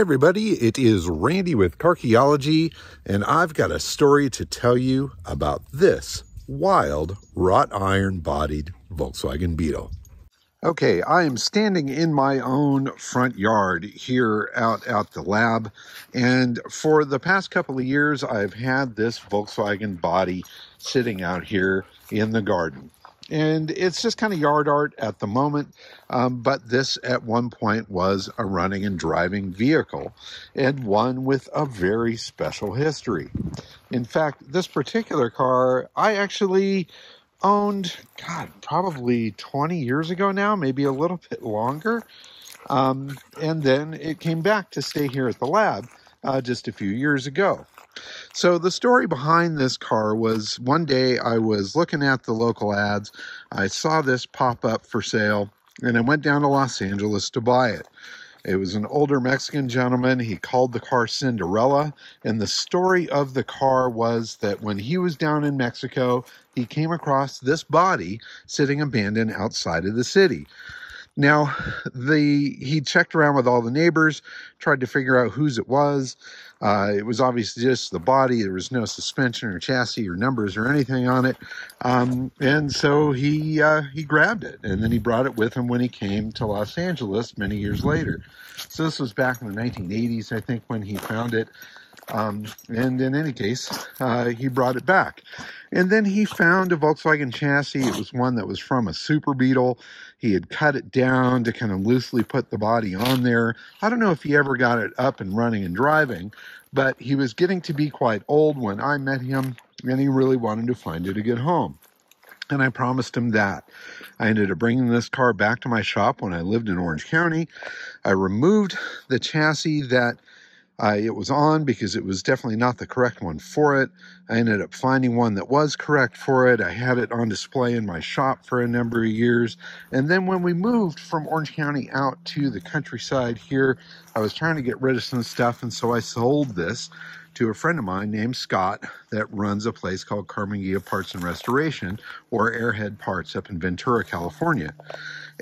everybody, it is Randy with Carchaeology, and I've got a story to tell you about this wild wrought iron bodied Volkswagen Beetle. Okay, I am standing in my own front yard here out at the lab, and for the past couple of years, I've had this Volkswagen body sitting out here in the garden and it's just kind of yard art at the moment. Um, but this at one point was a running and driving vehicle and one with a very special history. In fact, this particular car, I actually owned, God, probably 20 years ago now, maybe a little bit longer. Um, and then it came back to stay here at the lab uh, just a few years ago. So the story behind this car was one day I was looking at the local ads. I saw this pop up for sale and I went down to Los Angeles to buy it. It was an older Mexican gentleman. He called the car Cinderella. And the story of the car was that when he was down in Mexico, he came across this body sitting abandoned outside of the city. Now, the he checked around with all the neighbors, tried to figure out whose it was. Uh, it was obviously just the body. There was no suspension or chassis or numbers or anything on it. Um, and so he uh, he grabbed it, and then he brought it with him when he came to Los Angeles many years later. So this was back in the 1980s, I think, when he found it. Um, and in any case, uh, he brought it back. And then he found a Volkswagen chassis. It was one that was from a Super Beetle. He had cut it down to kind of loosely put the body on there. I don't know if he ever got it up and running and driving, but he was getting to be quite old when I met him, and he really wanted to find it a good home. And I promised him that. I ended up bringing this car back to my shop when I lived in Orange County. I removed the chassis that it was on because it was definitely not the correct one for it. I ended up finding one that was correct for it. I had it on display in my shop for a number of years. And then when we moved from Orange County out to the countryside here, I was trying to get rid of some stuff. And so I sold this to a friend of mine named Scott that runs a place called Karmann Ghia Parts and Restoration or Airhead Parts up in Ventura, California.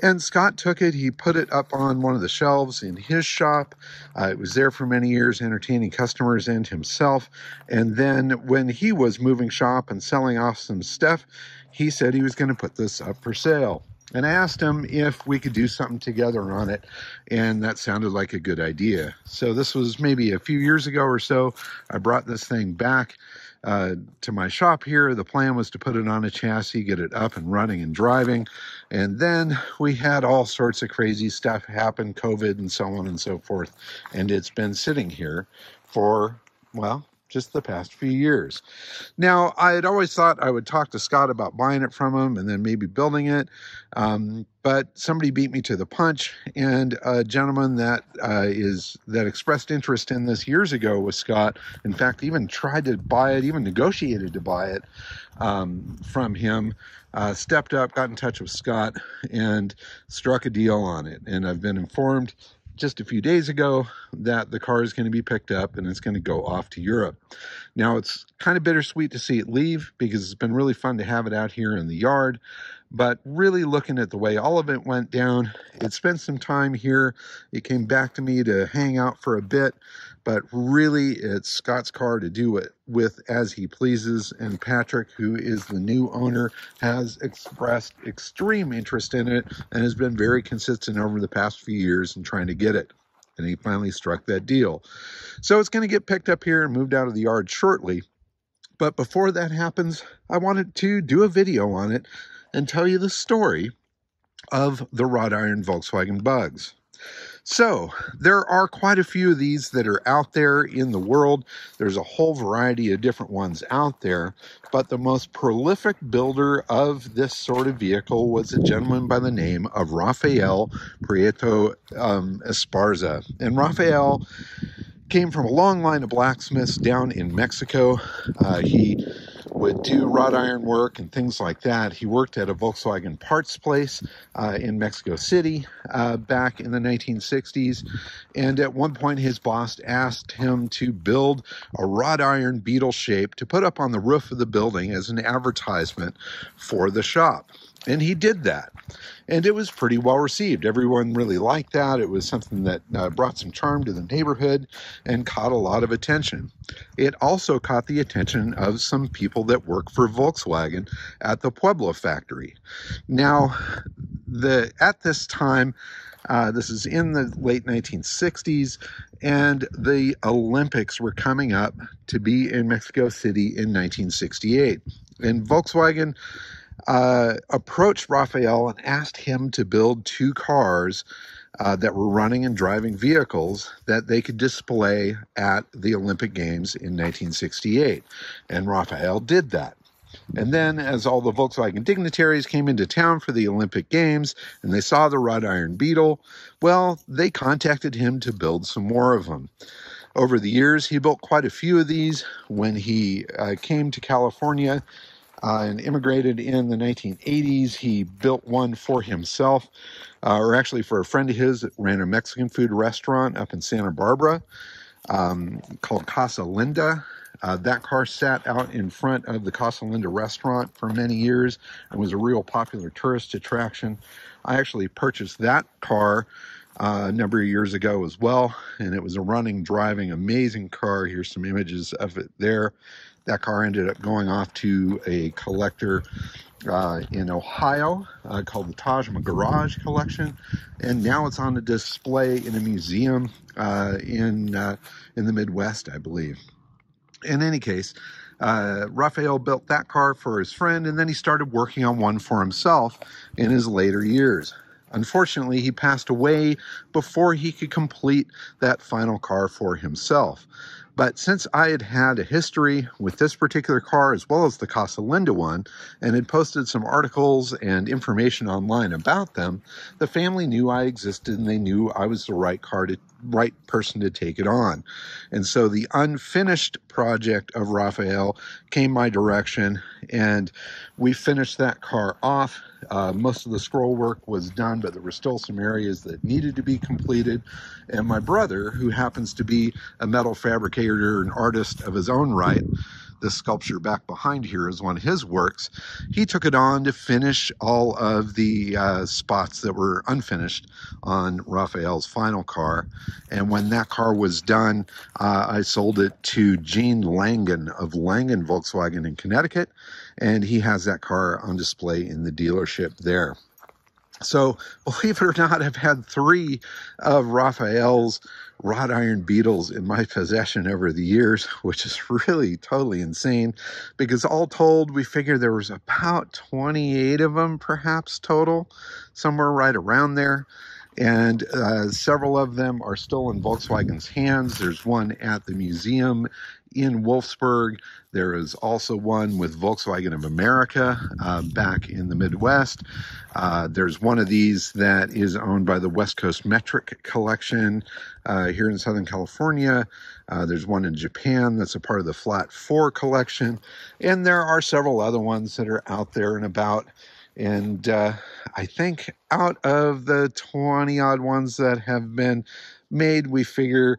And Scott took it, he put it up on one of the shelves in his shop. Uh, it was there for many years, entertaining customers and himself. And then when he was moving shop and selling off some stuff, he said he was going to put this up for sale and I asked him if we could do something together on it, and that sounded like a good idea. So this was maybe a few years ago or so. I brought this thing back uh, to my shop here. The plan was to put it on a chassis, get it up and running and driving, and then we had all sorts of crazy stuff happen, COVID and so on and so forth, and it's been sitting here for well just the past few years. Now, I had always thought I would talk to Scott about buying it from him and then maybe building it, um, but somebody beat me to the punch, and a gentleman that uh, is that expressed interest in this years ago was Scott. In fact, even tried to buy it, even negotiated to buy it um, from him. Uh, stepped up, got in touch with Scott, and struck a deal on it. And I've been informed just a few days ago that the car is going to be picked up and it's going to go off to Europe. Now, it's kind of bittersweet to see it leave because it's been really fun to have it out here in the yard. But really looking at the way all of it went down, it spent some time here. It came back to me to hang out for a bit, but really it's Scott's car to do it with as he pleases. And Patrick, who is the new owner, has expressed extreme interest in it and has been very consistent over the past few years in trying to get it. And he finally struck that deal. So it's going to get picked up here and moved out of the yard shortly. But before that happens, I wanted to do a video on it and tell you the story of the wrought iron Volkswagen bugs. So, there are quite a few of these that are out there in the world. There's a whole variety of different ones out there, but the most prolific builder of this sort of vehicle was a gentleman by the name of Raphael Prieto um, Esparza. And Raphael came from a long line of blacksmiths down in Mexico. Uh, he would do wrought iron work and things like that. He worked at a Volkswagen parts place uh, in Mexico City uh, back in the 1960s. And at one point, his boss asked him to build a wrought iron beetle shape to put up on the roof of the building as an advertisement for the shop. And he did that. And it was pretty well received. Everyone really liked that. It was something that uh, brought some charm to the neighborhood and caught a lot of attention. It also caught the attention of some people that work for Volkswagen at the Puebla factory. Now, the at this time, uh, this is in the late 1960s, and the Olympics were coming up to be in Mexico City in 1968. And Volkswagen uh, approached Raphael and asked him to build two cars uh, that were running and driving vehicles that they could display at the Olympic Games in 1968. And Raphael did that. And then, as all the Volkswagen dignitaries came into town for the Olympic Games and they saw the wrought iron beetle, well, they contacted him to build some more of them. Over the years, he built quite a few of these. When he uh, came to California uh, and immigrated in the 1980s, he built one for himself, uh, or actually for a friend of his that ran a Mexican food restaurant up in Santa Barbara um, called Casa Linda. Uh, that car sat out in front of the Casa Linda restaurant for many years and was a real popular tourist attraction. I actually purchased that car uh, a number of years ago as well, and it was a running, driving, amazing car. Here's some images of it there. That car ended up going off to a collector uh, in Ohio uh, called the Taj Garage Collection, and now it's on a display in a museum uh, in uh, in the Midwest, I believe. In any case, uh, Raphael built that car for his friend, and then he started working on one for himself in his later years. Unfortunately, he passed away before he could complete that final car for himself. But since I had had a history with this particular car as well as the Casa Linda one and had posted some articles and information online about them, the family knew I existed and they knew I was the right car to right person to take it on. And so the unfinished project of Raphael came my direction and we finished that car off. Uh, most of the scroll work was done, but there were still some areas that needed to be completed. And my brother, who happens to be a metal fabricator and artist of his own right, this sculpture back behind here is one of his works. He took it on to finish all of the uh, spots that were unfinished on Raphael's final car. And when that car was done, uh, I sold it to Gene Langan of Langan Volkswagen in Connecticut. And he has that car on display in the dealership there. So, believe it or not, I've had three of Raphael's wrought iron beetles in my possession over the years, which is really totally insane because all told, we figure there was about 28 of them, perhaps total, somewhere right around there. And uh, several of them are still in Volkswagen's hands. There's one at the museum in Wolfsburg. There is also one with Volkswagen of America uh, back in the Midwest. Uh, there's one of these that is owned by the West Coast Metric Collection uh, here in Southern California. Uh, there's one in Japan that's a part of the Flat 4 collection. And there are several other ones that are out there and about. And uh, I think out of the 20 odd ones that have been made, we figure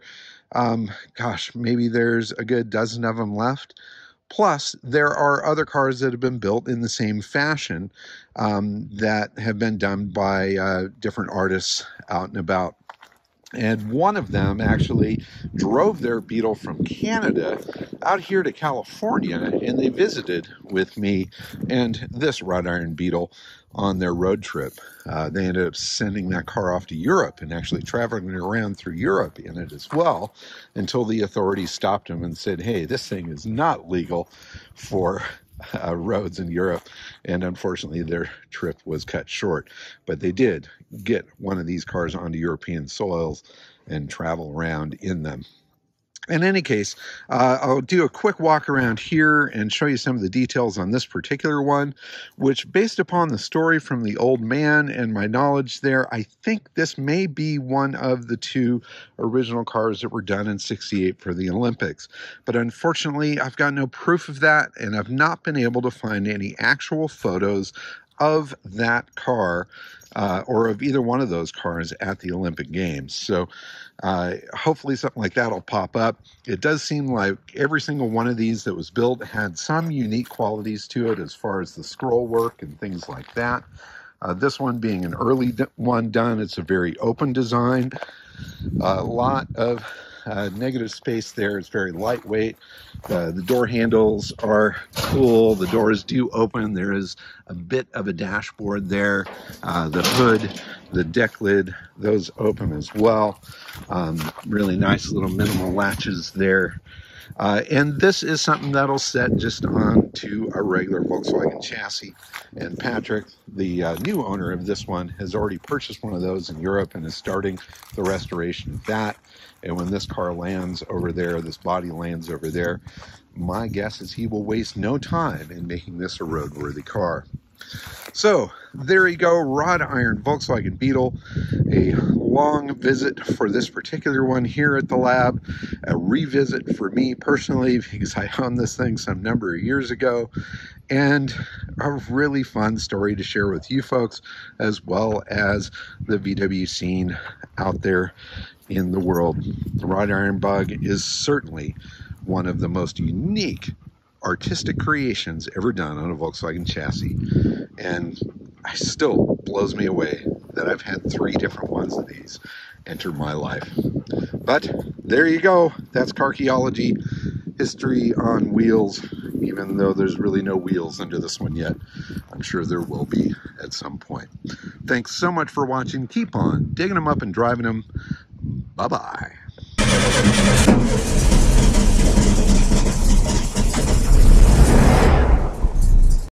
um, gosh, maybe there's a good dozen of them left. Plus, there are other cars that have been built in the same fashion um, that have been done by uh, different artists out and about. And one of them actually drove their Beetle from Canada out here to California, and they visited with me and this wrought iron Beetle on their road trip. Uh, they ended up sending that car off to Europe and actually traveling around through Europe in it as well until the authorities stopped them and said, hey, this thing is not legal for uh, roads in Europe. And unfortunately, their trip was cut short. But they did get one of these cars onto European soils and travel around in them in any case, uh, I'll do a quick walk around here and show you some of the details on this particular one, which based upon the story from the old man and my knowledge there, I think this may be one of the two original cars that were done in 68 for the Olympics. But unfortunately, I've got no proof of that, and I've not been able to find any actual photos of that car uh, or of either one of those cars at the Olympic Games. So uh, hopefully something like that will pop up. It does seem like every single one of these that was built had some unique qualities to it as far as the scroll work and things like that. Uh, this one being an early one done, it's a very open design. A lot of uh, negative space there. It's very lightweight. Uh, the door handles are cool. The doors do open. There is a bit of a dashboard there. Uh, the hood, the deck lid, those open as well. Um, really nice little minimal latches there. Uh, and this is something that'll set just onto a regular Volkswagen chassis. And Patrick, the uh, new owner of this one, has already purchased one of those in Europe and is starting the restoration of that. And when this car lands over there, this body lands over there, my guess is he will waste no time in making this a roadworthy car. So there you go, wrought iron Volkswagen Beetle. A long visit for this particular one here at the lab. A revisit for me personally because I owned this thing some number of years ago. And a really fun story to share with you folks as well as the VW scene out there in the world. The wrought iron bug is certainly one of the most unique artistic creations ever done on a Volkswagen chassis. And it still blows me away that I've had three different ones of these enter my life. But there you go. That's Carchaeology history on wheels, even though there's really no wheels under this one yet. I'm sure there will be at some point. Thanks so much for watching. Keep on digging them up and driving them. Bye-bye.